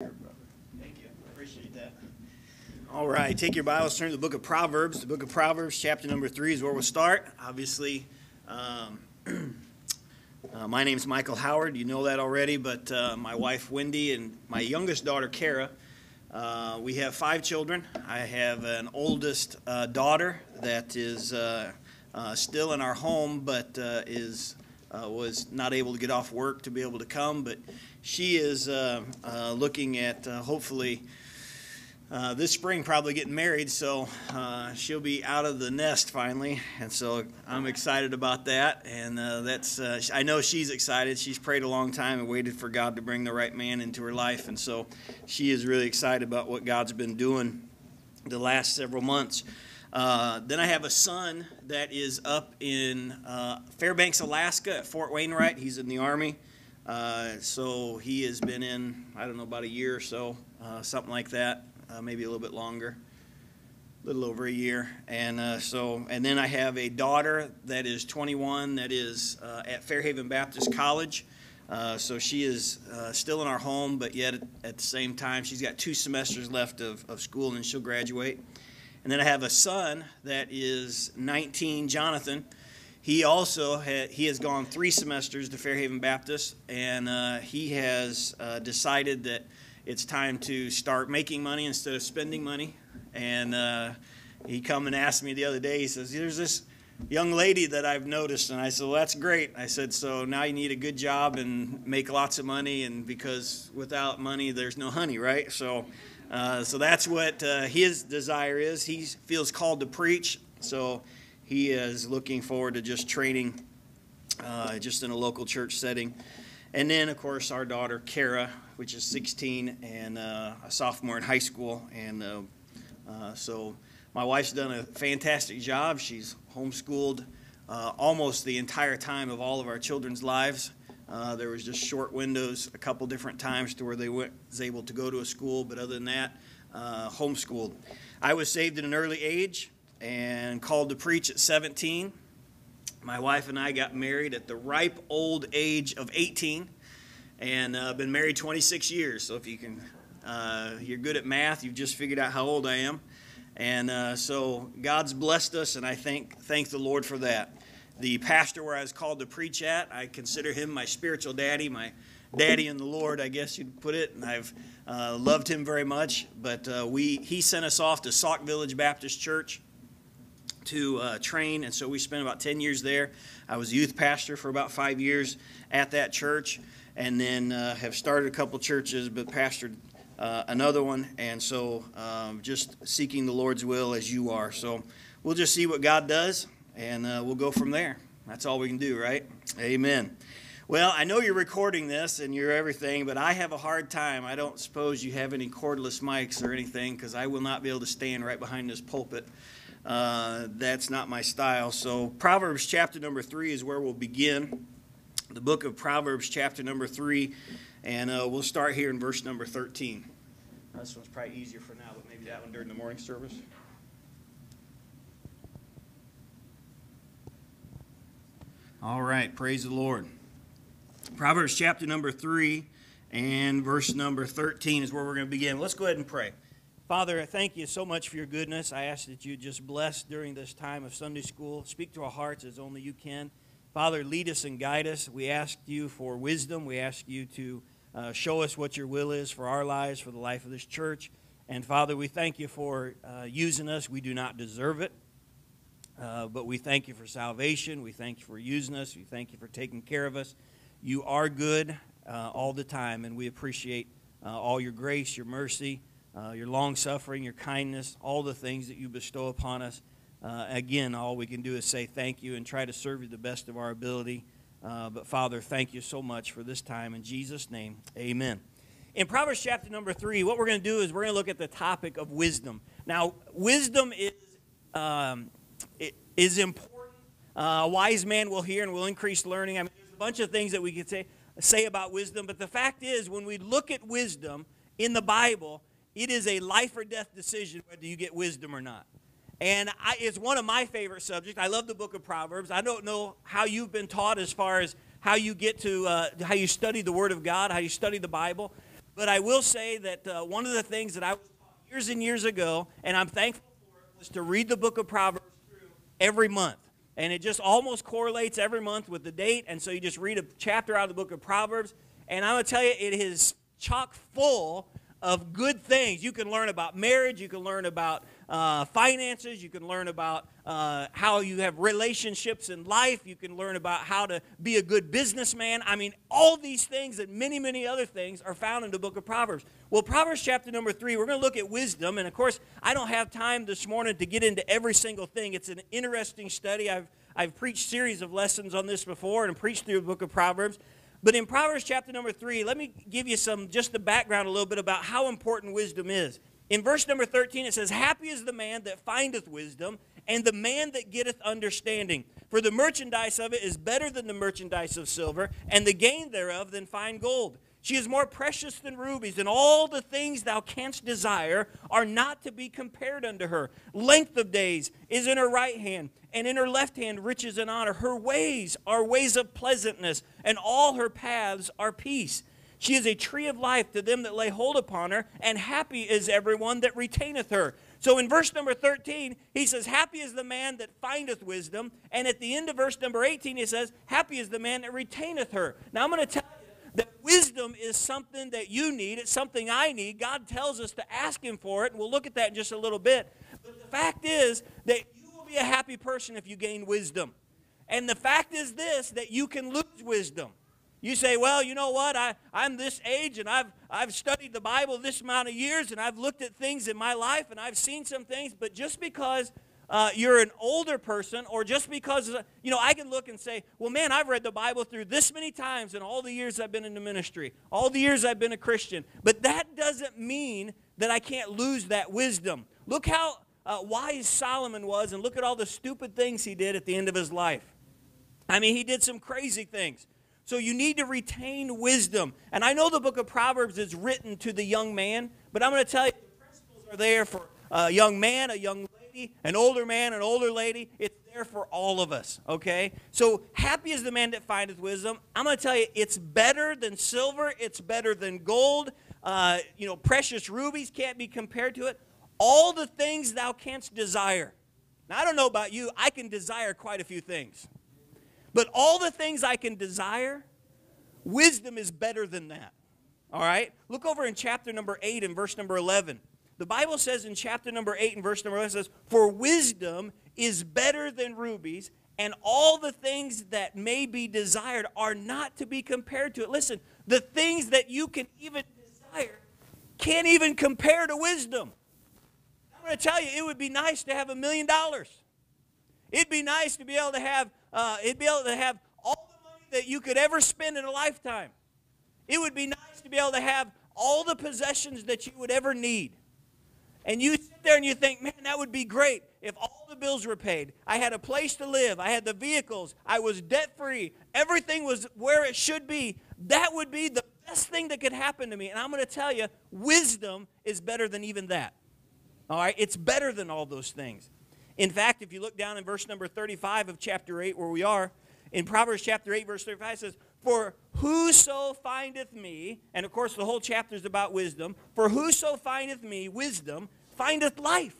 Thank you. Appreciate that. All right, take your Bibles, turn to the book of Proverbs. The book of Proverbs, chapter number three, is where we'll start. Obviously, um, uh, my name is Michael Howard. You know that already, but uh, my wife Wendy and my youngest daughter Kara. Uh, we have five children. I have an oldest uh, daughter that is uh, uh, still in our home, but is was not able to get off work to be able to come, but she is uh, uh, looking at uh, hopefully uh, this spring probably getting married, so uh, she'll be out of the nest finally, and so I'm excited about that. And uh, that's I know she's excited. She's prayed a long time and waited for God to bring the right man into her life, and so she is really excited about what God's been doing the last several months. then I have a son that is up in Fairbanks, Alaska, at Fort Wainwright. He's in the Army. Uh, so he has been in, I don't know, about a year or so, uh, something like that, uh, maybe a little bit longer, a little over a year. And uh, so, and then I have a daughter that is 21 that is uh, at Fairhaven Baptist College. so she is still in our home, but yet at, at, the same time, she's got two semesters left of, of school and she'll graduate. And then I have a son that is 19, Jonathan he also ha- he has gone three semesters to Fairhaven Baptist, and uh, he has uh, decided that it's time to start making money instead of spending money. And uh, he come and asked me the other day. He says, "There's this young lady that I've noticed," and I said, "Well, that's great." I said, "So now you need a good job and make lots of money, and because without money, there's no honey, right?" So. Uh, so that's what uh, his desire is. He feels called to preach. So he is looking forward to just training uh, just in a local church setting. And then, of course, our daughter, Kara, which is 16 and uh, a sophomore in high school. And uh, uh so my wife's done a fantastic job. She's homeschooled uh, almost the entire time of all of our children's lives. Uh, there was just short windows, a couple different times to where they went, was able to go to a school, but other than that, homeschooled. I was saved at an early age and called to preach at 17. My wife and I got married at the ripe old age of 18 and uh, been married 26 years. So if you can, uh, you're good at math, you've just figured out how old I am. And uh, so God's blessed us, and I thank, thank the Lord for that. The pastor where I was called to preach at, I consider him my spiritual daddy, my daddy in the Lord, I guess you'd put it. And I've uh, loved him very much. But uh, we, he sent us off to Sauk Village Baptist Church to uh, train, and so we spent about 10 years there. I was youth pastor for about five years at that church, and then uh, have started a couple churches, but pastored uh, another one, and so um, just seeking the Lord's will as you are. So we'll just see what God does, and uh, we'll go from there. That's all we can do, right? Amen. Well, I know you're recording this and you're everything, but I have a hard time. I don't suppose you have any cordless mics or anything because I will not be able to stand right behind this pulpit uh, that's not my style. So, Proverbs chapter number three is where we'll begin. The book of Proverbs, chapter number three, and uh, we'll start here in verse number 13. This one's probably easier for now, but maybe that one during the morning service. All right, praise the Lord. Proverbs chapter number 3 and verse number 13 is where we're going to begin. Let's go ahead and pray. Father, thank you so much for your goodness. I ask that you just bless during this time of Sunday school. Speak to our hearts as only you can. Father, lead us and guide us. We ask you for wisdom. We ask you to uh, show us what your will is for our lives, for the life of this church. And Father, we thank you for uh, using us. We do not deserve it. Uh, but we thank you for salvation. We thank you for using us. We thank you for taking care of us. You are good uh, all the time, and we appreciate uh, all your grace, your mercy uh, your long suffering, your kindness, all the things that you bestow upon us. Uh, again, all we can do is say thank you and try to serve you the best of our ability. Uh, but Father, thank you so much for this time. In Jesus' name, amen. In Proverbs chapter number three, what we're going to do is we're going to look at the topic of wisdom. Now, wisdom is, um, is important. Uh, a wise man will hear and will increase learning. I mean, there's a bunch of things that we could say, say about wisdom, but the fact is, when we look at wisdom in the Bible, it is a life or death decision whether you get wisdom or not. And I, it's one of my favorite subjects. I love the book of Proverbs. I don't know how you've been taught as far as how you get to, uh, how you study the Word of God, how you study the Bible. but I will say that uh, one of the things that I was taught years and years ago, and I'm thankful for it, was to read the book of Proverbs every month. And it just almost correlates every month with the date. And so you just read a chapter out of the book of Proverbs. And I'm going to tell you, it is chock full of good things. You can learn about marriage, you can learn about uh, finances, you can learn about uh, how you have relationships in life, you can learn about how to be a good businessman. I mean, all these things and many, many other things are found in the book of Proverbs. Well, Proverbs chapter number three, we're going to look at wisdom. And of course, I don't have time this morning to get into every single thing. It's an interesting study. I've, I've preached series of lessons on this before and preached through the book of Proverbs. But in Proverbs chapter number three, let me give you some just the background a little bit about how important wisdom is. In verse number 13, it says, Happy is the man that findeth wisdom, and the man that getteth understanding. For the merchandise of it is better than the merchandise of silver, and the gain thereof than fine gold. She is more precious than rubies, and all the things thou canst desire are not to be compared unto her. Length of days is in her right hand, and in her left hand riches and honor. Her ways are ways of pleasantness, and all her paths are peace. She is a tree of life to them that lay hold upon her, and happy is everyone that retaineth her. So in verse number 13, he says, Happy is the man that findeth wisdom. And at the end of verse number 18, he says, Happy is the man that retaineth her. Now I'm going to tell you that wisdom is something that you need. It's something I need. God tells us to ask Him for it, and we'll look at that in just a little bit. But the fact is that be a happy person if you gain wisdom. And the fact is this that you can lose wisdom. You say, well, you know what? I, I'm this age and I've, I've studied the Bible this amount of years and I've looked at things in my life and I've seen some things, but just because uh, you're an older person, or just because, you know, I can look and say, well, man, I've read the Bible through this many times in all the years I've been in the ministry, all the years I've been a Christian. But that doesn't mean that I can't lose that wisdom. Look how uh, wise Solomon was, and look at all the stupid things he did at the end of his life. I mean, he did some crazy things. So you need to retain wisdom. And I know the book of Proverbs is written to the young man, but I'm going to tell you the principles are there for a young man, a young lady, an older man, an older lady. It's there for all of us, okay? So happy is the man that findeth wisdom. I'm going to tell you, it's better than silver, it's better than gold. Uh, you know, precious rubies can't be compared to it. All the things thou canst desire. Now, I don't know about you, I can desire quite a few things. But all the things I can desire, wisdom is better than that. All right? Look over in chapter number 8 and verse number 11. The Bible says in chapter number 8 and verse number 11 says, For wisdom is better than rubies, and all the things that may be desired are not to be compared to it. Listen, the things that you can even desire can't even compare to wisdom. I'm going to tell you, it would be nice to have a million dollars. It'd be nice to be able to have, uh, it'd be able to have all the money that you could ever spend in a lifetime. It would be nice to be able to have all the possessions that you would ever need. And you sit there and you think, man, that would be great if all the bills were paid. I had a place to live. I had the vehicles. I was debt free. Everything was where it should be. That would be the best thing that could happen to me. And I'm going to tell you, wisdom is better than even that. All right? It's better than all those things. In fact, if you look down in verse number 35 of chapter 8, where we are, in Proverbs chapter 8, verse 35, it says, For whoso findeth me, and of course the whole chapter is about wisdom, for whoso findeth me wisdom findeth life.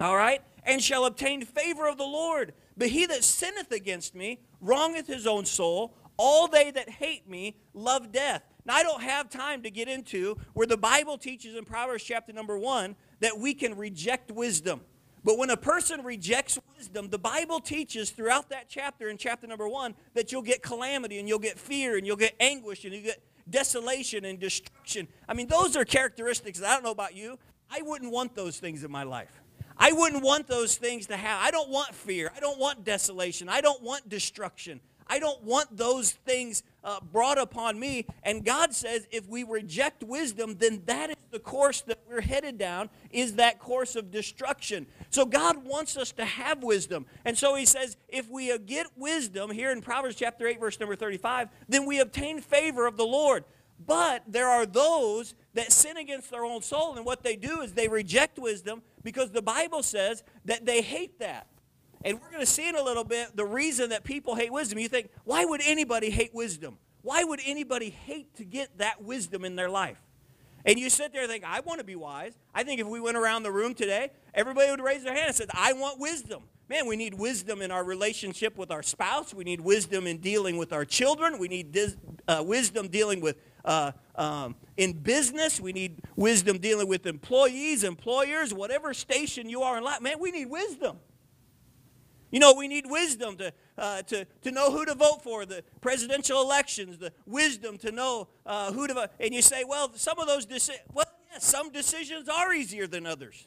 All right? And shall obtain favor of the Lord. But he that sinneth against me wrongeth his own soul. All they that hate me love death. Now, I don't have time to get into where the Bible teaches in Proverbs chapter number one that we can reject wisdom. But when a person rejects wisdom, the Bible teaches throughout that chapter, in chapter number one, that you'll get calamity and you'll get fear and you'll get anguish and you get desolation and destruction. I mean, those are characteristics. I don't know about you. I wouldn't want those things in my life. I wouldn't want those things to have. I don't want fear. I don't want desolation. I don't want destruction. I don't want those things uh, brought upon me. And God says if we reject wisdom, then that is the course that we're headed down, is that course of destruction. So God wants us to have wisdom. And so he says if we get wisdom, here in Proverbs chapter 8, verse number 35, then we obtain favor of the Lord. But there are those that sin against their own soul, and what they do is they reject wisdom because the Bible says that they hate that. And we're going to see in a little bit the reason that people hate wisdom. You think, why would anybody hate wisdom? Why would anybody hate to get that wisdom in their life? And you sit there and think, I want to be wise. I think if we went around the room today, everybody would raise their hand and say, I want wisdom. Man, we need wisdom in our relationship with our spouse. We need wisdom in dealing with our children. We need dis- uh, wisdom dealing with uh, um, in business. We need wisdom dealing with employees, employers, whatever station you are in life. Man, we need wisdom. You know, we need wisdom to, uh, to, to know who to vote for, the presidential elections, the wisdom to know uh, who to vote. And you say, well, some of those decisions, well, yes, some decisions are easier than others.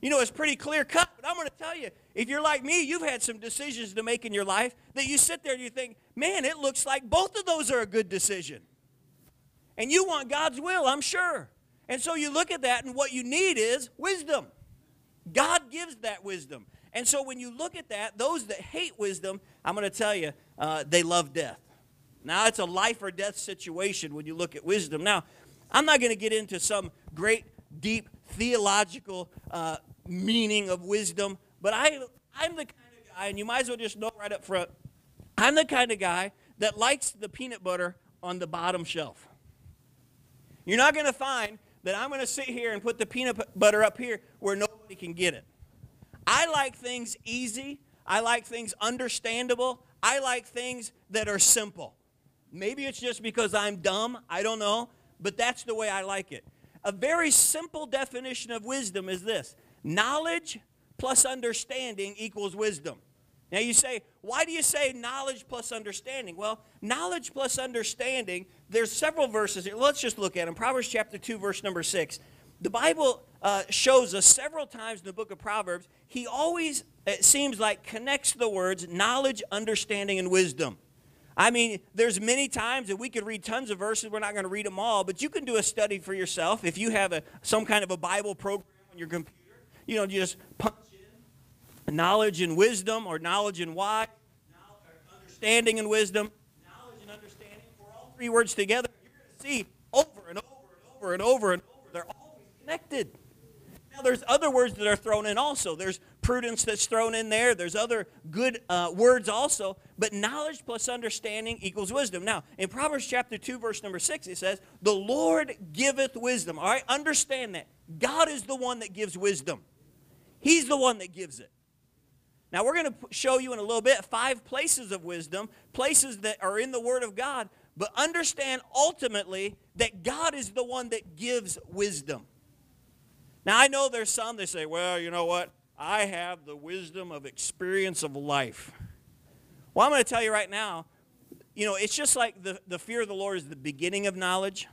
You know, it's pretty clear cut, but I'm going to tell you, if you're like me, you've had some decisions to make in your life that you sit there and you think, man, it looks like both of those are a good decision. And you want God's will, I'm sure. And so you look at that, and what you need is wisdom. God gives that wisdom. And so when you look at that, those that hate wisdom, I'm going to tell you, uh, they love death. Now, it's a life or death situation when you look at wisdom. Now, I'm not going to get into some great, deep theological uh, meaning of wisdom, but I, I'm the kind of guy, and you might as well just know right up front, I'm the kind of guy that likes the peanut butter on the bottom shelf. You're not going to find that I'm going to sit here and put the peanut butter up here where nobody can get it. I like things easy. I like things understandable. I like things that are simple. Maybe it's just because I'm dumb. I don't know. But that's the way I like it. A very simple definition of wisdom is this knowledge plus understanding equals wisdom. Now you say, why do you say knowledge plus understanding? Well, knowledge plus understanding, there's several verses here. Let's just look at them. Proverbs chapter 2, verse number 6. The Bible uh, shows us several times in the book of Proverbs, he always, it seems like, connects the words knowledge, understanding, and wisdom. I mean, there's many times that we could read tons of verses. We're not going to read them all, but you can do a study for yourself. If you have a, some kind of a Bible program on your computer, you know, just punch in knowledge and wisdom or knowledge and why, understanding and wisdom, knowledge and understanding. For all three words together, you're going to see over and over and over and over and over. They're always connected. There's other words that are thrown in also. There's prudence that's thrown in there. There's other good uh, words also. But knowledge plus understanding equals wisdom. Now, in Proverbs chapter 2, verse number 6, it says, The Lord giveth wisdom. All right, understand that. God is the one that gives wisdom, He's the one that gives it. Now, we're going to show you in a little bit five places of wisdom, places that are in the Word of God, but understand ultimately that God is the one that gives wisdom. Now, I know there's some that say, well, you know what? I have the wisdom of experience of life. Well, I'm going to tell you right now, you know, it's just like the, the fear of the Lord is the beginning of knowledge,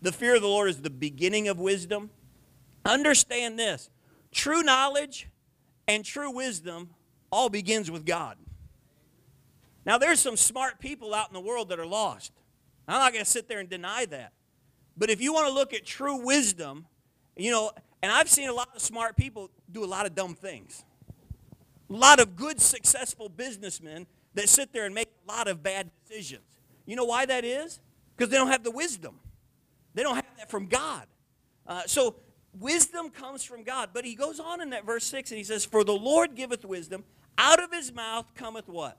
the fear of the Lord is the beginning of wisdom. Understand this true knowledge and true wisdom all begins with God. Now, there's some smart people out in the world that are lost. I'm not going to sit there and deny that. But if you want to look at true wisdom, you know, and I've seen a lot of smart people do a lot of dumb things. A lot of good, successful businessmen that sit there and make a lot of bad decisions. You know why that is? Because they don't have the wisdom. They don't have that from God. Uh, so wisdom comes from God. But he goes on in that verse 6 and he says, For the Lord giveth wisdom, out of his mouth cometh what?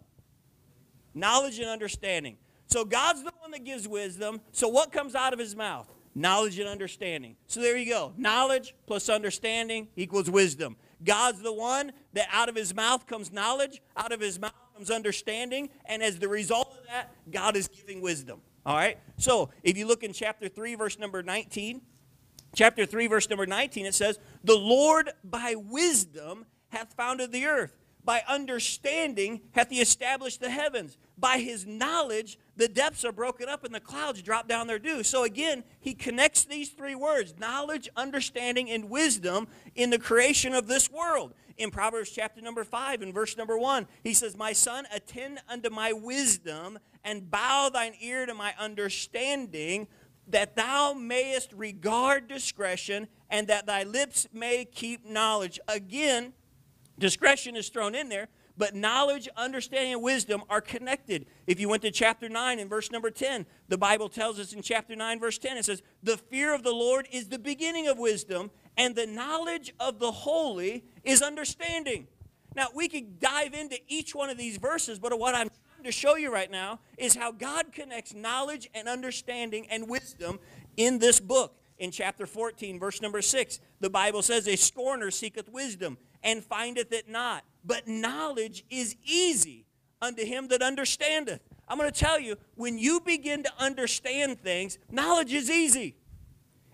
Knowledge and understanding. So God's the one that gives wisdom. So what comes out of his mouth? Knowledge and understanding. So there you go. Knowledge plus understanding equals wisdom. God's the one that out of his mouth comes knowledge, out of his mouth comes understanding, and as the result of that, God is giving wisdom. All right? So if you look in chapter 3, verse number 19, chapter 3, verse number 19, it says, The Lord by wisdom hath founded the earth. By understanding hath he established the heavens. By his knowledge the depths are broken up and the clouds drop down their dew. So again, he connects these three words knowledge, understanding, and wisdom in the creation of this world. In Proverbs chapter number 5 and verse number 1, he says, My son, attend unto my wisdom and bow thine ear to my understanding, that thou mayest regard discretion and that thy lips may keep knowledge. Again, discretion is thrown in there but knowledge, understanding, and wisdom are connected. If you went to chapter 9 and verse number 10, the Bible tells us in chapter 9, verse 10, it says, The fear of the Lord is the beginning of wisdom, and the knowledge of the holy is understanding. Now, we could dive into each one of these verses, but what I'm trying to show you right now is how God connects knowledge and understanding and wisdom in this book. in chapter 14, verse number 6, the Bible says, A scorner seeketh wisdom and findeth it not. But knowledge is easy unto him that understandeth. I'm going to tell you, when you begin to understand things, knowledge is easy.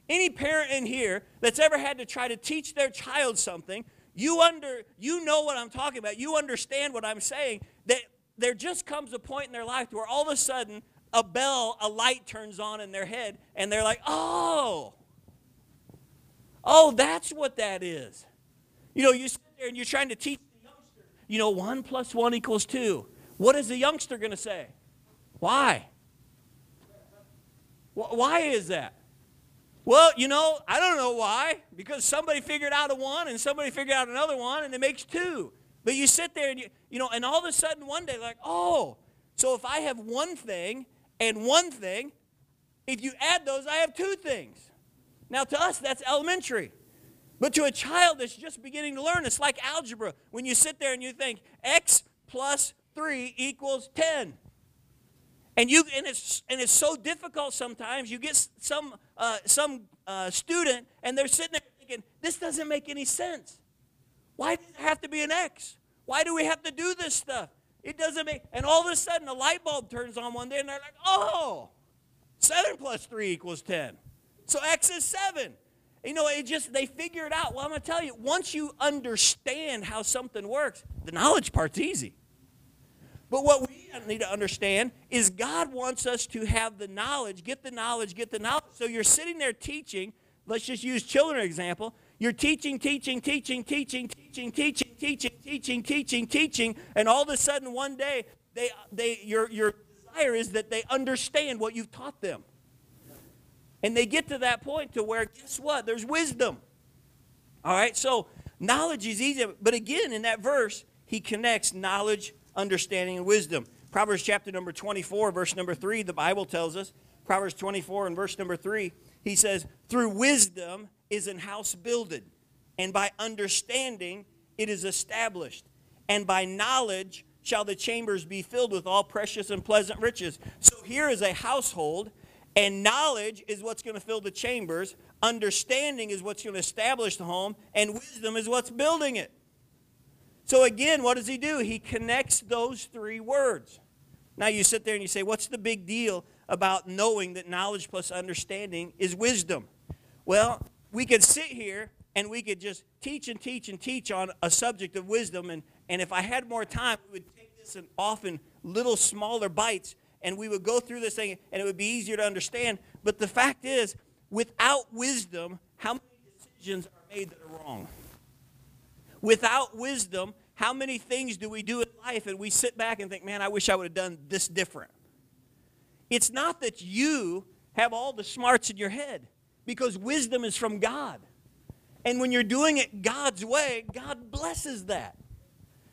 Any parent in here that's ever had to try to teach their child something, you under you know what I'm talking about. You understand what I'm saying that there just comes a point in their life where all of a sudden a bell, a light turns on in their head and they're like, "Oh. Oh, that's what that is." You know, you sit there and you're trying to teach the youngster, you know, 1 plus 1 equals 2. What is the youngster going to say? Why? Why is that? Well, you know, I don't know why. Because somebody figured out a one and somebody figured out another one and it makes two. But you sit there and you, you know, and all of a sudden one day, like, oh, so if I have one thing and one thing, if you add those, I have two things. Now, to us, that's elementary. But to a child that's just beginning to learn, it's like algebra. When you sit there and you think x plus 3 equals 10. And, you, and, it's, and it's so difficult sometimes. You get some, uh, some uh, student and they're sitting there thinking, this doesn't make any sense. Why does it have to be an X? Why do we have to do this stuff? It doesn't make, and all of a sudden a light bulb turns on one day and they're like, oh, 7 plus 3 equals 10. So X is 7. You know, it just, they figure it out. Well, I'm going to tell you, once you understand how something works, the knowledge part's easy. But what we need to understand is God wants us to have the knowledge, get the knowledge, get the knowledge. So you're sitting there teaching. Let's just use children example. You're teaching, teaching, teaching, teaching, teaching, teaching, teaching, teaching, teaching, teaching, and all of a sudden one day they, they, your, your desire is that they understand what you've taught them. And they get to that point to where, guess what? There's wisdom. All right, so knowledge is easy. But again, in that verse, he connects knowledge, understanding, and wisdom. Proverbs chapter number 24, verse number 3, the Bible tells us, Proverbs 24 and verse number 3, he says, Through wisdom is an house builded, and by understanding it is established, and by knowledge shall the chambers be filled with all precious and pleasant riches. So here is a household and knowledge is what's going to fill the chambers. Understanding is what's going to establish the home. And wisdom is what's building it. So, again, what does he do? He connects those three words. Now, you sit there and you say, What's the big deal about knowing that knowledge plus understanding is wisdom? Well, we could sit here and we could just teach and teach and teach on a subject of wisdom. And, and if I had more time, we would take this in often little smaller bites and we would go through this thing and it would be easier to understand. But the fact is, without wisdom, how many decisions are made that are wrong? Without wisdom, how many things do we do in life and we sit back and think, man, I wish I would have done this different? It's not that you have all the smarts in your head because wisdom is from God. And when you're doing it God's way, God blesses that.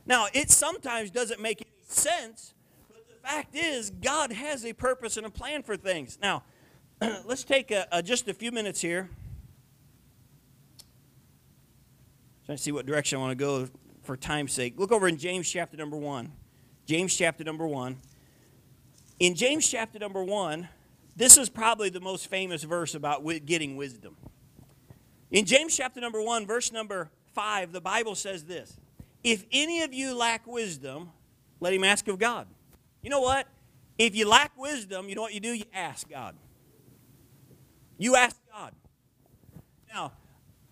Now, it sometimes doesn't make any sense fact is, God has a purpose and a plan for things. Now, let's take a, a, just a few minutes here. Trying to see what direction I want to go for time's sake. Look over in James chapter number 1. James chapter number 1. In James chapter number 1, this is probably the most famous verse about getting wisdom. In James chapter number 1, verse number 5, the Bible says this If any of you lack wisdom, let him ask of God you know what? If you lack wisdom, you know what you do? You ask God. You ask God. Now,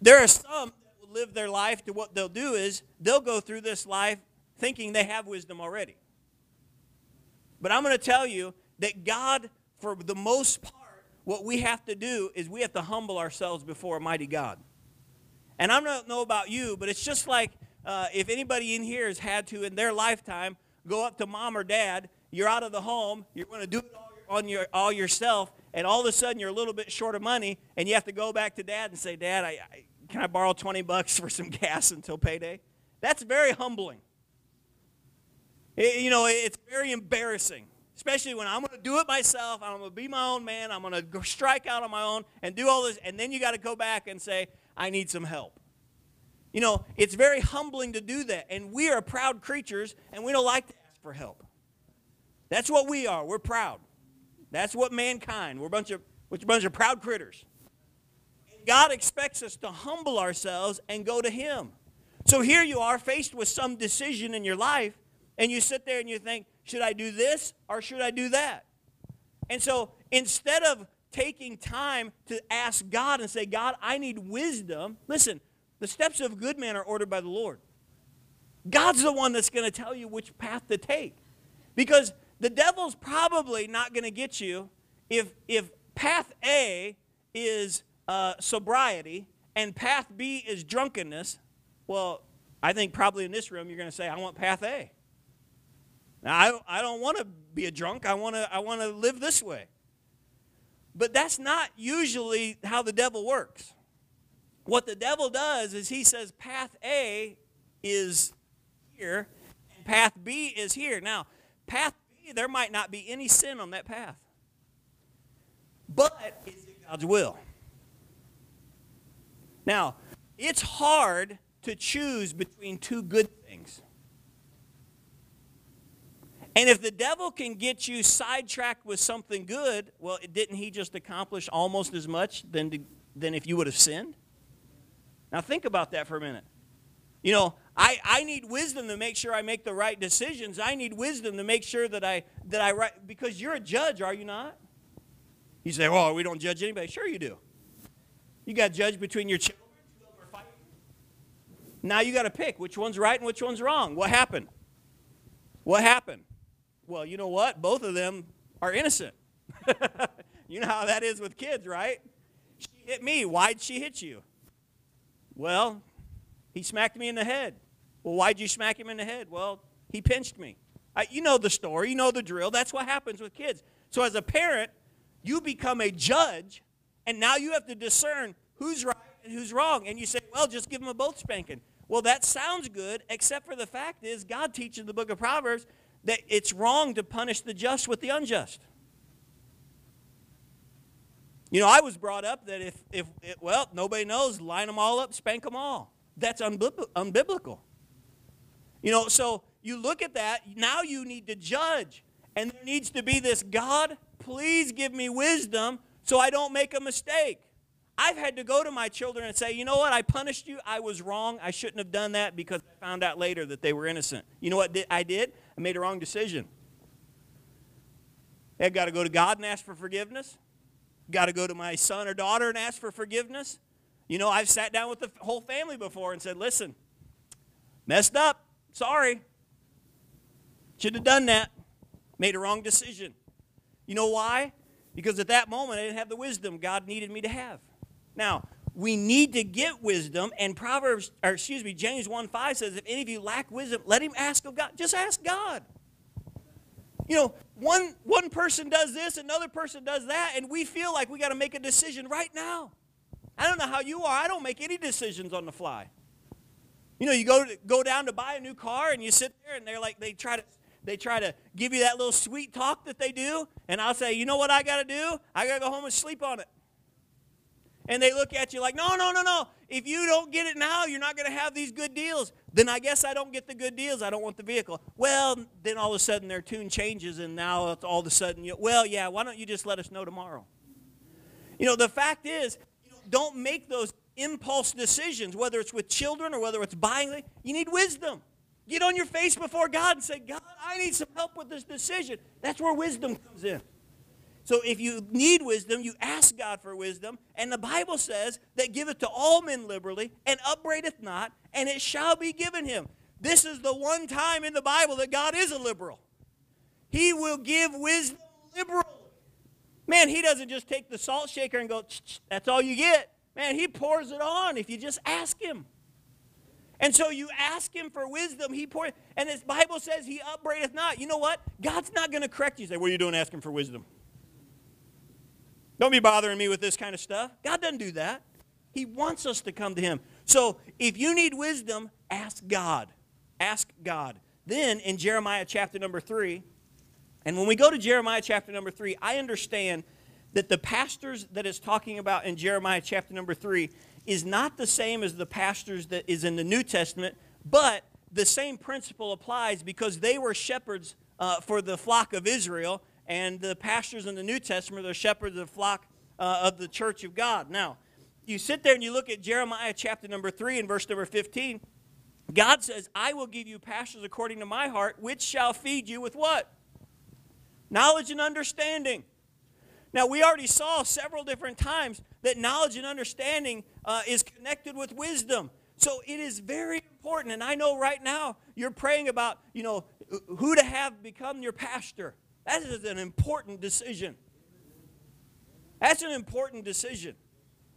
there are some that will live their life to what they'll do is they'll go through this life thinking they have wisdom already. But I'm going to tell you that God, for the most part, what we have to do is we have to humble ourselves before a mighty God. And I don't know about you, but it's just like uh, if anybody in here has had to, in their lifetime, go up to mom or dad you're out of the home, you're going to do it all, on your, all yourself, and all of a sudden you're a little bit short of money, and you have to go back to dad and say, Dad, I, I, can I borrow 20 bucks for some gas until payday? That's very humbling. It, you know, it's very embarrassing, especially when I'm going to do it myself. I'm going to be my own man. I'm going to strike out on my own and do all this, and then you got to go back and say, I need some help. You know, it's very humbling to do that, and we are proud creatures, and we don't like to ask for help. That's what we are. We're proud. That's what mankind. We're a bunch of, a bunch of proud critters. God expects us to humble ourselves and go to Him. So here you are faced with some decision in your life, and you sit there and you think, should I do this or should I do that? And so instead of taking time to ask God and say, God, I need wisdom, listen, the steps of a good man are ordered by the Lord. God's the one that's going to tell you which path to take. Because the devil's probably not going to get you if, if path A is uh, sobriety and path B is drunkenness. Well, I think probably in this room you're going to say, I want path A. Now, I, I don't want to be a drunk. I want to I want to live this way. But that's not usually how the devil works. What the devil does is he says path A is here path B is here. Now, path there might not be any sin on that path. But is it God's will? Now, it's hard to choose between two good things. And if the devil can get you sidetracked with something good, well, didn't he just accomplish almost as much than, to, than if you would have sinned? Now, think about that for a minute. You know, I, I need wisdom to make sure I make the right decisions. I need wisdom to make sure that I, that I right, because you're a judge, are you not? You say, "Well, we don't judge anybody. Sure, you do. You got to judge between your children. Now you got to pick which one's right and which one's wrong. What happened? What happened? Well, you know what? Both of them are innocent. you know how that is with kids, right? She hit me. Why'd she hit you? Well, he smacked me in the head. Well, why'd you smack him in the head? Well, he pinched me. I, you know the story, you know the drill. That's what happens with kids. So, as a parent, you become a judge, and now you have to discern who's right and who's wrong. And you say, well, just give them a both spanking. Well, that sounds good, except for the fact is God teaches in the book of Proverbs that it's wrong to punish the just with the unjust. You know, I was brought up that if, if it, well, nobody knows, line them all up, spank them all. That's unbiblical. You know, so you look at that, now you need to judge. And there needs to be this God, please give me wisdom so I don't make a mistake. I've had to go to my children and say, you know what, I punished you. I was wrong. I shouldn't have done that because I found out later that they were innocent. You know what I did? I made a wrong decision. I've got to go to God and ask for forgiveness. Got to go to my son or daughter and ask for forgiveness. You know, I've sat down with the whole family before and said, listen, messed up. Sorry. Should have done that. Made a wrong decision. You know why? Because at that moment I didn't have the wisdom God needed me to have. Now, we need to get wisdom, and Proverbs, or excuse me, James 1 5 says, if any of you lack wisdom, let him ask of God. Just ask God. You know, one, one person does this, another person does that, and we feel like we got to make a decision right now. I don't know how you are. I don't make any decisions on the fly. You know, you go to, go down to buy a new car, and you sit there, and they're like, they try to they try to give you that little sweet talk that they do, and I'll say, you know what I got to do? I got to go home and sleep on it and they look at you like, no, no, no, no. If you don't get it now, you're not going to have these good deals. Then I guess I don't get the good deals. I don't want the vehicle. Well, then all of a sudden their tune changes, and now all of a sudden, you, well, yeah, why don't you just let us know tomorrow? You know, the fact is, don't make those impulse decisions, whether it's with children or whether it's buying. You need wisdom. Get on your face before God and say, God, I need some help with this decision. That's where wisdom comes in. So if you need wisdom, you ask God for wisdom. And the Bible says that giveth to all men liberally and upbraideth not, and it shall be given him. This is the one time in the Bible that God is a liberal. He will give wisdom liberally. Man, he doesn't just take the salt shaker and go, that's all you get. Man, he pours it on if you just ask him. And so you ask him for wisdom, he pours, and his Bible says he upbraideth not. You know what? God's not going to correct you. Say, what are you doing asking for wisdom? Don't be bothering me with this kind of stuff. God doesn't do that. He wants us to come to Him. So if you need wisdom, ask God. Ask God. Then in Jeremiah chapter number 3, and when we go to Jeremiah chapter number 3, I understand that the pastors that is talking about in Jeremiah chapter number 3 is not the same as the pastors that is in the New Testament, but the same principle applies because they were shepherds uh, for the flock of Israel and the pastors in the New Testament are shepherds of the flock uh, of the church of God. Now, you sit there and you look at Jeremiah chapter number 3 and verse number 15, God says, I will give you pastors according to my heart, which shall feed you with what? Knowledge and understanding. Now, we already saw several different times that knowledge and understanding uh, is connected with wisdom. So it is very important. And I know right now you're praying about, you know, who to have become your pastor. That is an important decision. That's an important decision.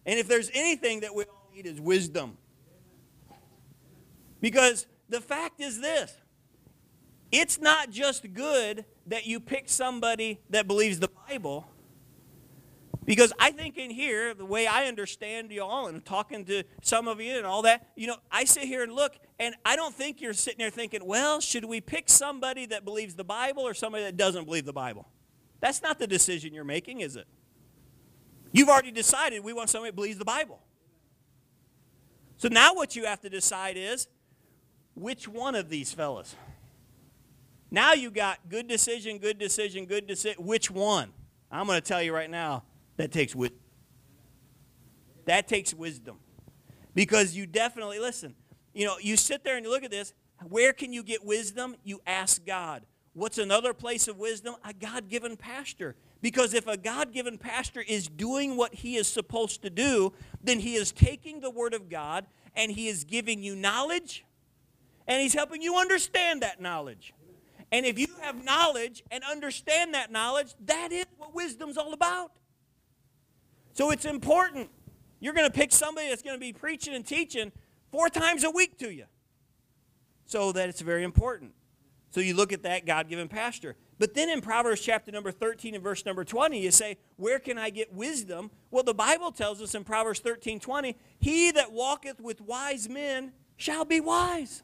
And if there's anything that we all need is wisdom. Because the fact is this it's not just good that you pick somebody that believes the Bible. Because I think in here, the way I understand y'all and talking to some of you and all that, you know, I sit here and look, and I don't think you're sitting there thinking, well, should we pick somebody that believes the Bible or somebody that doesn't believe the Bible? That's not the decision you're making, is it? You've already decided we want somebody that believes the Bible. So now what you have to decide is which one of these fellas? Now you got good decision, good decision, good decision. Which one? I'm going to tell you right now that takes wisdom. That takes wisdom. Because you definitely, listen, you know, you sit there and you look at this. Where can you get wisdom? You ask God. What's another place of wisdom? A God given pastor. Because if a God given pastor is doing what he is supposed to do, then he is taking the Word of God and he is giving you knowledge and he's helping you understand that knowledge. And if you have knowledge and understand that knowledge, that is what wisdom's all about. So it's important. You're going to pick somebody that's going to be preaching and teaching four times a week to you. So that it's very important. So you look at that God given pastor. But then in Proverbs chapter number 13 and verse number 20, you say, Where can I get wisdom? Well, the Bible tells us in Proverbs 13 20, He that walketh with wise men shall be wise.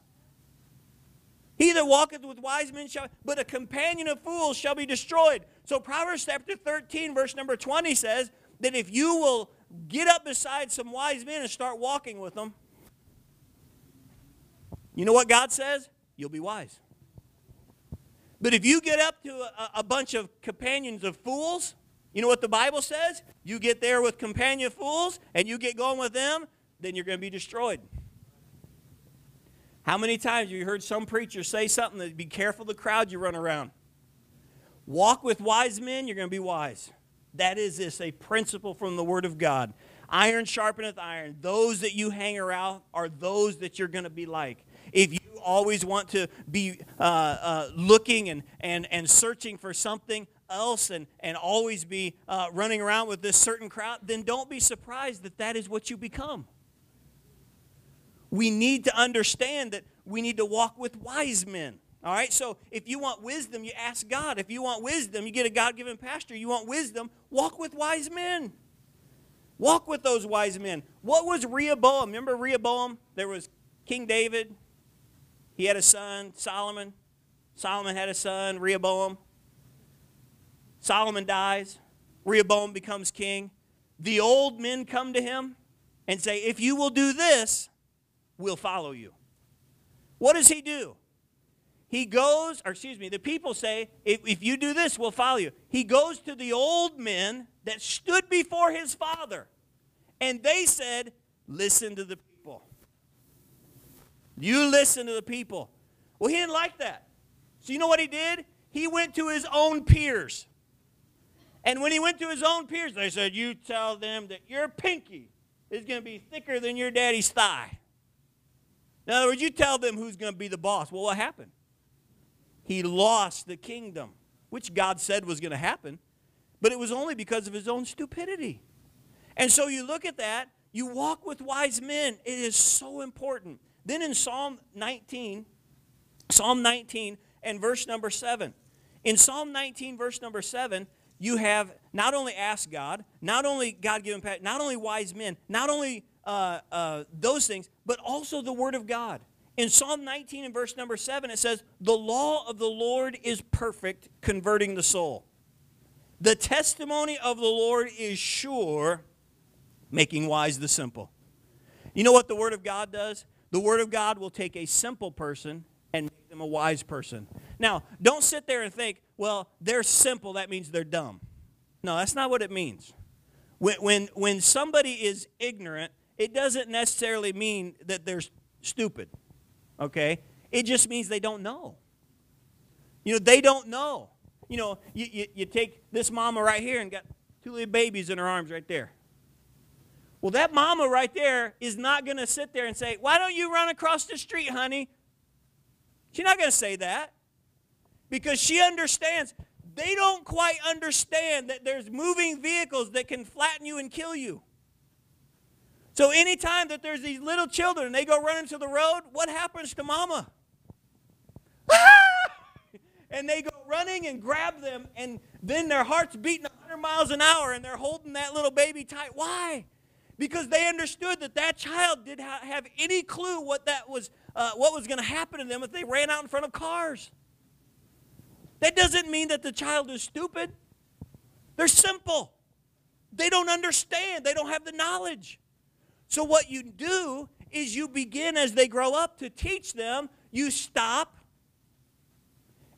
He that walketh with wise men shall, but a companion of fools shall be destroyed. So Proverbs chapter 13, verse number 20 says that if you will get up beside some wise men and start walking with them, you know what God says? You'll be wise. But if you get up to a, a, bunch of companions of fools, you know what the Bible says? You get there with companion fools and you get going with them, then you're going to be destroyed. How many times have you heard some preacher say something that be careful the crowd you run around? Walk with wise men, you're going to be wise. That is this, a principle from the Word of God. Iron sharpeneth iron. Those that you hang around are those that you're going to be like. If you always want to be uh, uh, looking and, and, and searching for something else and, and always be uh, running around with this certain crowd, then don't be surprised that that is what you become. We need to understand that we need to walk with wise men. All right, so if you want wisdom, you ask God. If you want wisdom, you get a God given pastor. You want wisdom, walk with wise men. Walk with those wise men. What was Rehoboam? Remember Rehoboam? There was King David, he had a son, Solomon. Solomon had a son, Rehoboam. Solomon dies. Rehoboam becomes king. The old men come to him and say, If you will do this, we'll follow you. What does he do? He goes, or excuse me, the people say, if, if you do this, we'll follow you. He goes to the old men that stood before his father, and they said, Listen to the people. you listen to the people. Well, he didn't like that. So you know what he did? He went to his own peers. And when he went to his own peers, they said, You tell them that your pinky is going to be thicker than your daddy's thigh. In other words, you tell them who's going to be the boss. Well, what happened? He lost the kingdom, which God said was going to happen, but it was only because of his own stupidity. And so you look at that, you walk with wise men. It is so important. Then in Psalm 19, Psalm 19 and verse number 7. In Psalm 19, verse number 7, you have not only asked God, not only God given, not only wise men, not only uh, uh, those things, but also the Word of God. In Psalm 19 and verse number 7, it says, The law of the Lord is perfect, converting the soul. The testimony of the Lord is sure, making wise the simple. You know what the Word of God does? The Word of God will take a simple person and make them a wise person. Now, don't sit there and think, well, they're simple, that means they're dumb. No, that's not what it means. When, when, when somebody is ignorant, it doesn't necessarily mean that they're stupid, okay? It just means they don't know. You know, they don't know. You know, you, you, you take this mama right here and got two little babies in her arms right there. Well, that mama right there is not going to sit there and say, Why don't you run across the street, honey? She's not going to say that because she understands. They don't quite understand that there's moving vehicles that can flatten you and kill you. So, anytime that there's these little children and they go running to the road, what happens to mama? and they go running and grab them, and then their heart's beating 100 miles an hour, and they're holding that little baby tight. Why? Because they understood that that child did not have any clue what that was, uh, what was going to happen to them if they ran out in front of cars. That doesn't mean that the child is stupid. They're simple. They don't understand. They don't have the knowledge. So what you do is you begin as they grow up to teach them. You stop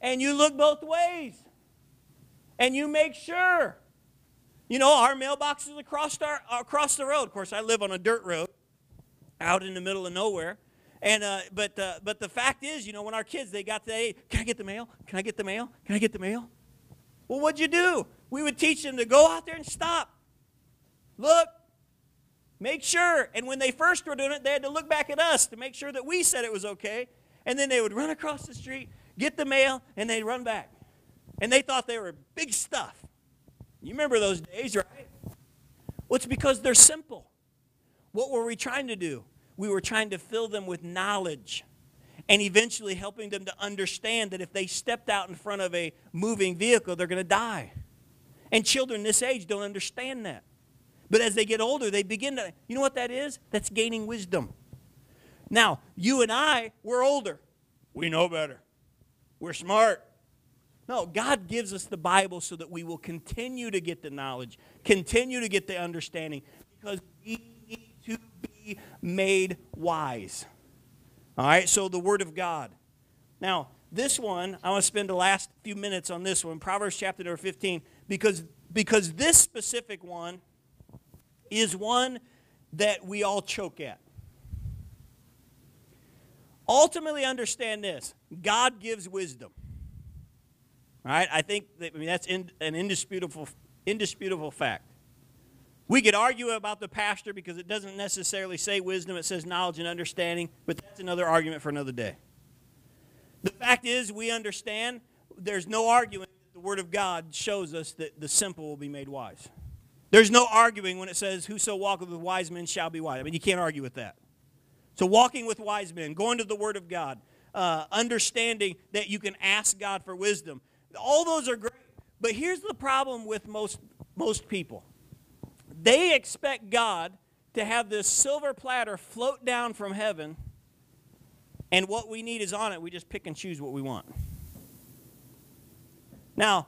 and you look both ways and you make sure. You know, our mailbox is across, our, across the road. Of course, I live on a dirt road out in the middle of nowhere. And uh, but uh, but the fact is, you know, when our kids they got to, hey, can I get the mail? Can I get the mail? Can I get the mail? Well, what'd you do? We would teach them to go out there and stop, look, make sure. And when they first were doing it, they had to look back at us to make sure that we said it was okay. And then they would run across the street get the mail, and they'd run back. And they thought they were big stuff. You remember those days, right? Well, it's because they're simple. What were we trying to do? We were trying to fill them with knowledge and eventually helping them to understand that if they stepped out in front of a moving vehicle, they're going to die. And children this age don't understand that. But as they get older, they begin to, you know what that is? That's gaining wisdom. Now, you and I, we're older. We know better. We're smart. No, God gives us the Bible so that we will continue to get the knowledge, continue to get the understanding, because we need to be made wise. All right, so the Word of God. Now, this one, I want to spend the last few minutes on this one, Proverbs chapter number 15, because, because this specific one is one that we all choke at ultimately understand this God gives wisdom. All right? I think that, I mean, that's in, an indisputable, indisputable fact. We could argue about the pastor because it doesn't necessarily say wisdom, it says knowledge and understanding, but that's another argument for another day. The fact is, we understand there's no arguing that the Word of God shows us that the simple will be made wise. There's no arguing when it says, Whoso walketh with wise men shall be wise. I mean, you can't argue with that. So, walking with wise men, going to the Word of God, uh, understanding that you can ask God for wisdom. All those are great. But here's the problem with most, most people they expect God to have this silver platter float down from heaven, and what we need is on it. We just pick and choose what we want. Now,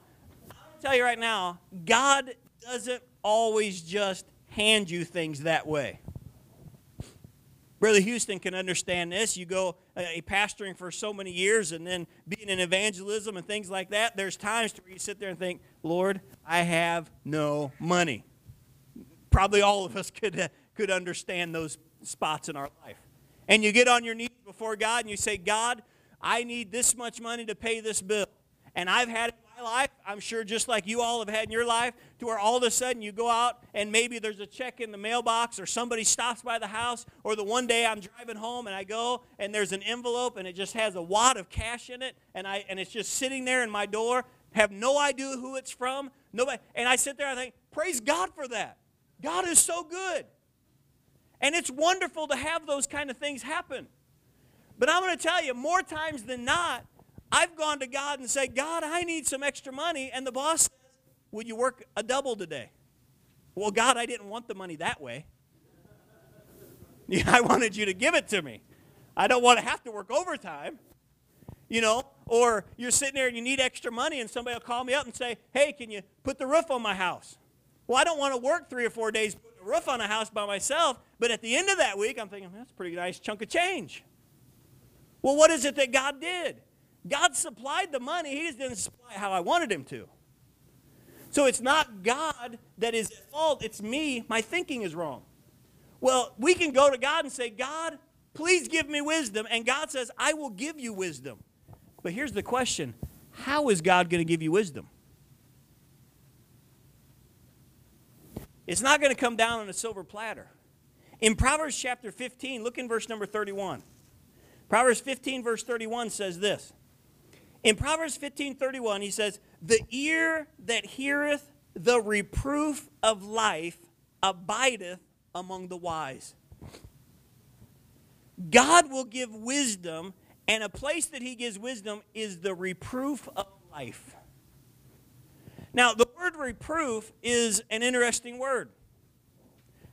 I'll tell you right now, God doesn't always just hand you things that way. Brother Houston can understand this. You go uh, pastoring for so many years and then being in evangelism and things like that, there's times where you sit there and think, Lord, I have no money. Probably all of us could, uh, could understand those spots in our life. And you get on your knees before God and you say, God, I need this much money to pay this bill. And I've had it life, I'm sure just like you all have had in your life, to where all of a sudden you go out and maybe there's a check in the mailbox or somebody stops by the house, or the one day I'm driving home and I go and there's an envelope and it just has a wad of cash in it and, I, and it's just sitting there in my door, have no idea who it's from. Nobody, and I sit there and I think, praise God for that. God is so good. And it's wonderful to have those kind of things happen. But I'm going to tell you, more times than not, I've gone to God and said, God, I need some extra money. And the boss says, Would you work a double today? Well, God, I didn't want the money that way. I wanted you to give it to me. I don't want to have to work overtime. You know, or you're sitting there and you need extra money, and somebody will call me up and say, Hey, can you put the roof on my house? Well, I don't want to work three or four days putting a roof on a house by myself, but at the end of that week, I'm thinking, That's a pretty nice chunk of change. Well, what is it that God did? God supplied the money, He just didn't supply how I wanted Him to. So it's not God that is at fault, it's me. My thinking is wrong. Well, we can go to God and say, God, please give me wisdom. And God says, I will give you wisdom. But here's the question How is God going to give you wisdom? It's not going to come down on a silver platter. In Proverbs chapter 15, look in verse number 31. Proverbs 15, verse 31 says this. In Proverbs 15, 31, he says, The ear that heareth the reproof of life abideth among the wise. God will give wisdom, and a place that he gives wisdom is the reproof of life. Now, the word reproof is an interesting word.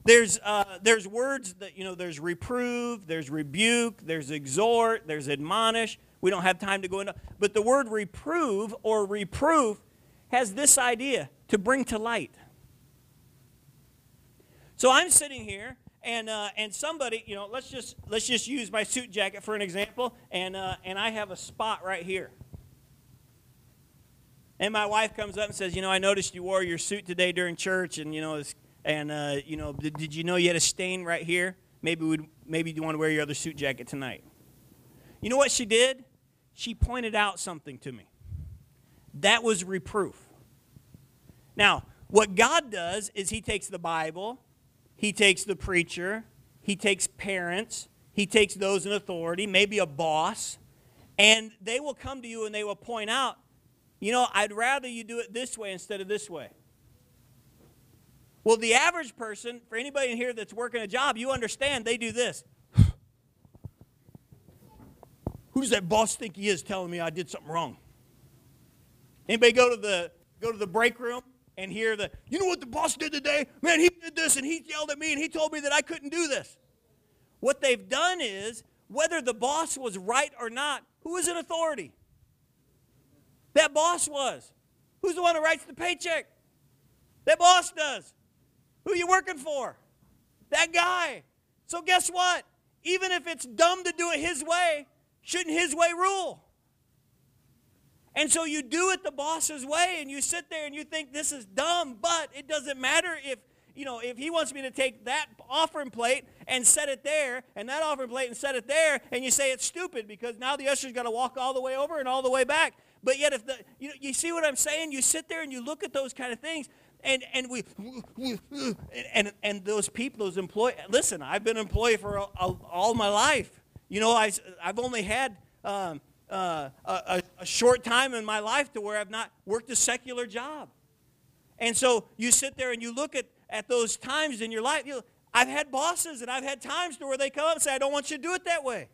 There's, uh, there's words that, you know, there's reprove, there's rebuke, there's exhort, there's admonish. We don't have time to go into But the word reprove or reproof has this idea to bring to light. So I'm sitting here, and, uh, and somebody, you know, let's just, let's just use my suit jacket for an example, and, uh, and I have a spot right here. And my wife comes up and says, You know, I noticed you wore your suit today during church, and, you know, and, uh, you know, did, did you know you had a stain right here? Maybe, we'd, maybe you want to wear your other suit jacket tonight. You know what she did? She pointed out something to me. That was reproof. Now, what God does is He takes the Bible, He takes the preacher, He takes parents, He takes those in authority, maybe a boss, and they will come to you and they will point out you know, I'd rather you do it this way instead of this way. Well, the average person, for anybody in here that's working a job, you understand they do this. Who does that boss think he is telling me I did something wrong? Anybody go to the go to the break room and hear the, you know what the boss did today? Man, he did this and he yelled at me and he told me that I couldn't do this. What they've done is, whether the boss was right or not, who is in authority? That boss was. Who's the one who writes the paycheck? That boss does. Who are you working for? That guy. So guess what? Even if it's dumb to do it his way, shouldn't his way rule? And so you do it the boss's way and you sit there and you think this is dumb, but it doesn't matter if you know, if he wants me to take that offering plate and set it there, and that offering plate and set it there, and you say it's stupid because now the usher's got to walk all the way over and all the way back. But yet, if the you know, you see what I'm saying, you sit there and you look at those kind of things, and and we and and those people, those employees. Listen, I've been an employee for a, a, all my life. You know, I I've only had. Um, uh, a, a short time in my life to where I've not worked a secular job. And so you sit there and you look at, at those times in your life. You know, I've had bosses and I've had times to where they come up and say, I don't want you to do it that way.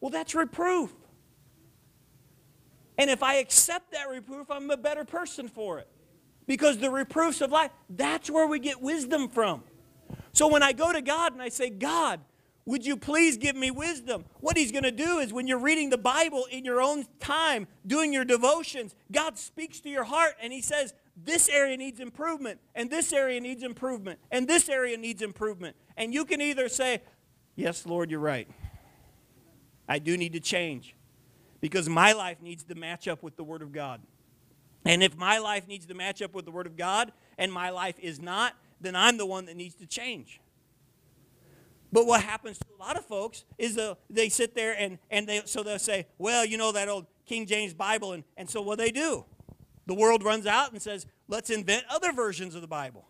Well, that's reproof. And if I accept that reproof, I'm a better person for it. Because the reproofs of life, that's where we get wisdom from. So when I go to God and I say, God, would you please give me wisdom? What he's going to do is when you're reading the Bible in your own time, doing your devotions, God speaks to your heart and he says, This area needs improvement, and this area needs improvement, and this area needs improvement. And you can either say, Yes, Lord, you're right. I do need to change because my life needs to match up with the Word of God. And if my life needs to match up with the Word of God and my life is not, then I'm the one that needs to change. But what happens to a lot of folks is they sit there and, and they, so they'll say, well, you know that old King James Bible. And, and so what they do? The world runs out and says, let's invent other versions of the Bible.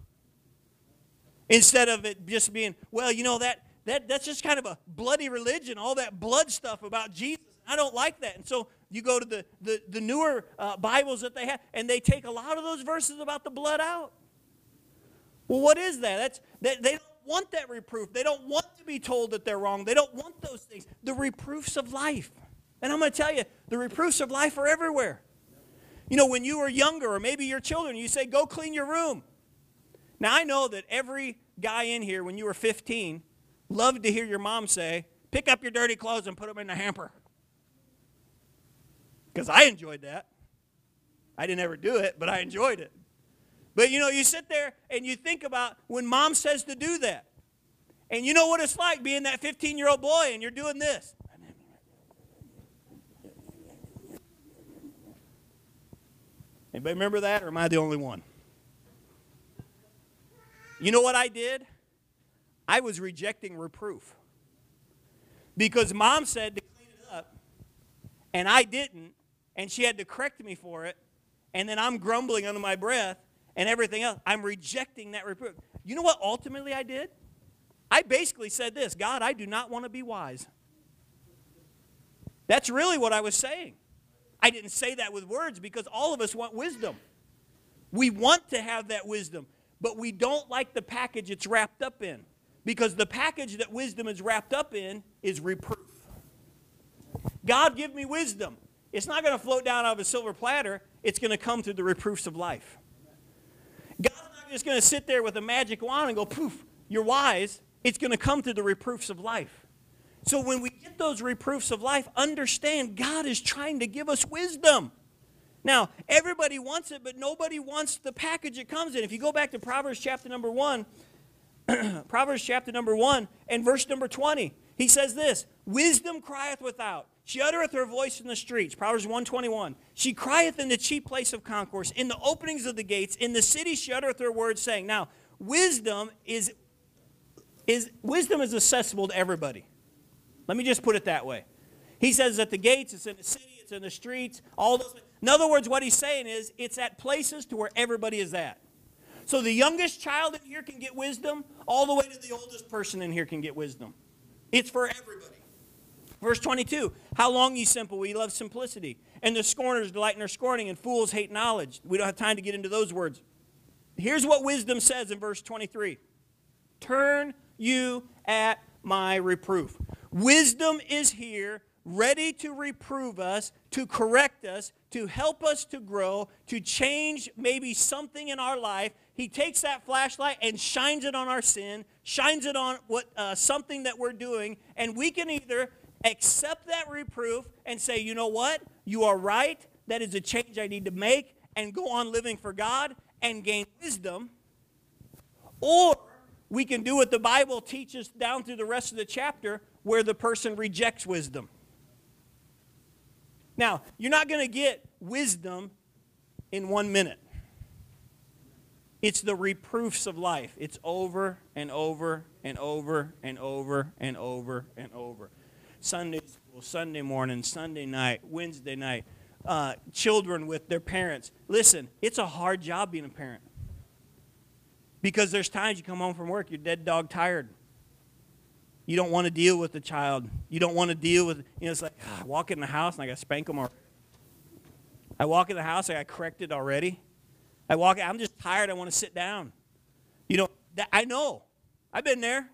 Instead of it just being, well, you know, that, that, that's just kind of a bloody religion, all that blood stuff about Jesus. I don't like that. And so you go to the, the, the newer uh, Bibles that they have, and they take a lot of those verses about the blood out. Well, what is that? That's, that they don't want that reproof. They don't want to be told that they're wrong. They don't want those things. The reproofs of life. And I'm going to tell you, the reproofs of life are everywhere. You know, when you were younger, or maybe your children, you say, go clean your room. Now, I know that every guy in here, when you were 15, loved to hear your mom say, pick up your dirty clothes and put them in the hamper because I enjoyed that. I didn't ever do it, but I enjoyed it. But you know, you sit there and you think about when mom says to do that. And you know what it's like being that 15 year old boy and you're doing this. Anybody remember that, or am I the only one? You know what I did? I was rejecting reproof. Because mom said to clean it up, and I didn't, and she had to correct me for it, and then I'm grumbling under my breath and everything else. I'm rejecting that reproof. You know what ultimately I did? I basically said this God, I do not want to be wise. That's really what I was saying. I didn't say that with words because all of us want wisdom. We want to have that wisdom, but we don't like the package it's wrapped up in because the package that wisdom is wrapped up in is reproof. God, give me wisdom. It's not going to float down out of a silver platter, it's going to come through the reproofs of life. Just going to sit there with a magic wand and go, poof, you're wise. It's going to come through the reproofs of life. So when we get those reproofs of life, understand God is trying to give us wisdom. Now, everybody wants it, but nobody wants the package it comes in. If you go back to Proverbs chapter number 1, Proverbs chapter number 1 and verse number 20, he says this, Wisdom crieth without. She uttereth her voice in the streets. Proverbs 121. She crieth in the chief place of concourse, in the openings of the gates, in the city she uttereth her words, saying, Now, wisdom is, is wisdom is accessible to everybody. Let me just put it that way. He says at the gates, it's in the city, it's in the streets, all those. In other words, what he's saying is it's at places to where everybody is at. So the youngest child in here can get wisdom, all the way to the oldest person in here can get wisdom. It's for everybody. Verse 22 How long, ye simple? We love simplicity. And the scorners delight in their scorning, and fools hate knowledge. We don't have time to get into those words. Here's what wisdom says in verse 23 Turn you at my reproof. Wisdom is here ready to reprove us, to correct us, to help us to grow, to change maybe something in our life. He takes that flashlight and shines it on our sin, shines it on what uh, something that we're doing, and we can either accept that reproof and say, you know what, you are right. That is a change I need to make, and go on living for God and gain wisdom, or we can do what the Bible teaches down through the rest of the chapter, where the person rejects wisdom. Now, you're not going to get wisdom in one minute. It's the reproofs of life. It's over and over and over and over and over and over. Sunday school, Sunday morning, Sunday night, Wednesday night, uh, children with their parents. Listen, it's a hard job being a parent. Because there's times you come home from work, you're dead dog tired. You don't want to deal with the child. You don't want to deal with, you know, it's like, ah, I walk in the house and I got to spank them already. I walk in the house, I got corrected already. I walk, I'm just tired, I want to sit down. You know, that, I know. I've been there.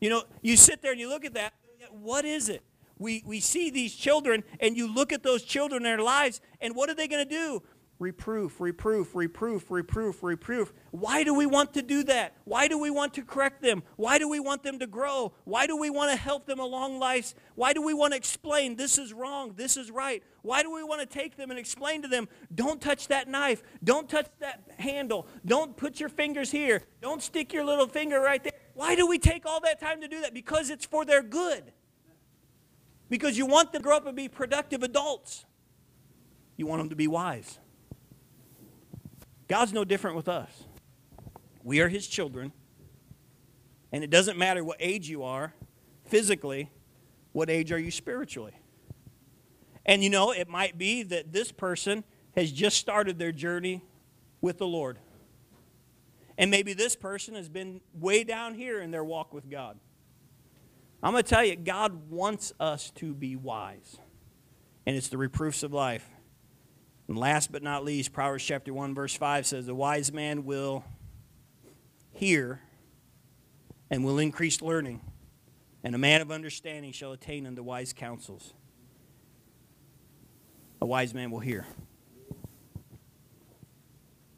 You know, you sit there and you look at that, what is it? We, we see these children, and you look at those children in their lives, and what are they going to do? reproof, reproof, reproof, reproof, reproof. Why do we want to do that? Why do we want to correct them? Why do we want them to grow? Why do we want to help them along life? Why do we want to explain this is wrong, this is right? Why do we want to take them and explain to them, don't touch that knife, don't touch that handle, don't put your fingers here, don't stick your little finger right there? Why do we take all that time to do that? Because it's for their good. Because you want them to grow up and be productive adults. You want them to be wise. God's no different with us. We are His children, and it doesn't matter what age you are physically, what age are you spiritually? And you know, it might be that this person has just started their journey with the Lord. And maybe this person has been way down here in their walk with God. I'm going to tell you, God wants us to be wise. And it's the reproofs of life. And last but not least, Proverbs chapter 1, verse 5 says, The wise man will hear and will increase learning, and a man of understanding shall attain unto wise counsels. A wise man will hear.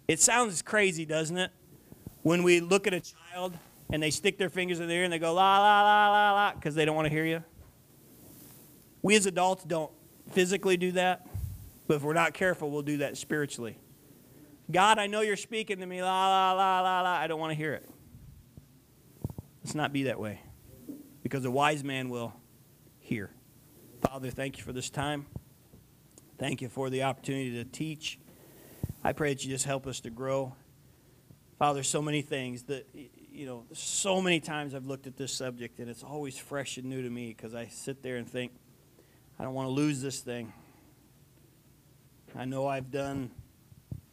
It sounds crazy, doesn't it? When we look at a child and they stick their fingers in the ear and they go la la la la la because they don't want to hear you. We as adults don't physically do that. But if we're not careful, we'll do that spiritually. God, I know you're speaking to me, la, la, la, la, la. I don't want to hear it. Let's not be that way. Because a wise man will hear. Father, thank you for this time. Thank you for the opportunity to teach. I pray that you just help us to grow. Father, so many things that, you know, so many times I've looked at this subject and it's always fresh and new to me because I sit there and think, I don't want to lose this thing. I know I've done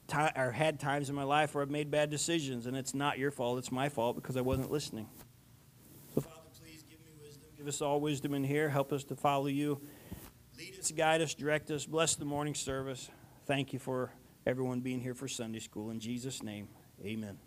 ti or had times in my life where I've made bad decisions and it's not your fault, it's my fault because I wasn't listening. So, Father, please give me wisdom. Give us all wisdom in here. Help us to follow you. Lead us, guide us, direct us. Bless the morning service. Thank you for everyone being here for Sunday school. In Jesus' name, amen.